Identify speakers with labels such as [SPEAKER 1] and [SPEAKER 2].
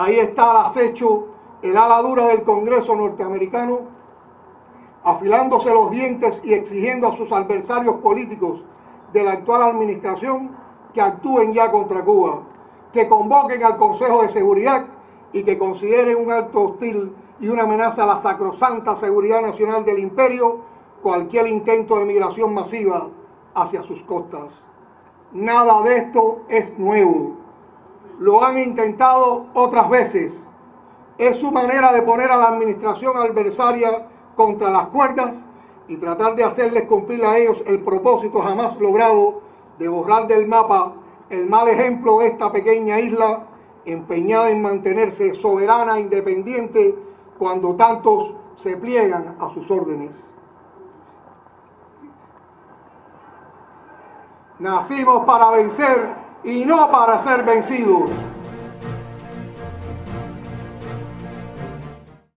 [SPEAKER 1] Ahí está acecho, el ala dura del Congreso norteamericano, afilándose los dientes y exigiendo a sus adversarios políticos de la actual administración que actúen ya contra Cuba, que convoquen al Consejo de Seguridad y que consideren un acto hostil y una amenaza a la sacrosanta seguridad nacional del imperio cualquier intento de migración masiva hacia sus costas. Nada de esto es nuevo. Lo han intentado otras veces. Es su manera de poner a la administración adversaria contra las cuerdas y tratar de hacerles cumplir a ellos el propósito jamás logrado de borrar del mapa el mal ejemplo de esta pequeña isla empeñada en mantenerse soberana e independiente cuando tantos se pliegan a sus órdenes. Nacimos para vencer y no para ser vencidos.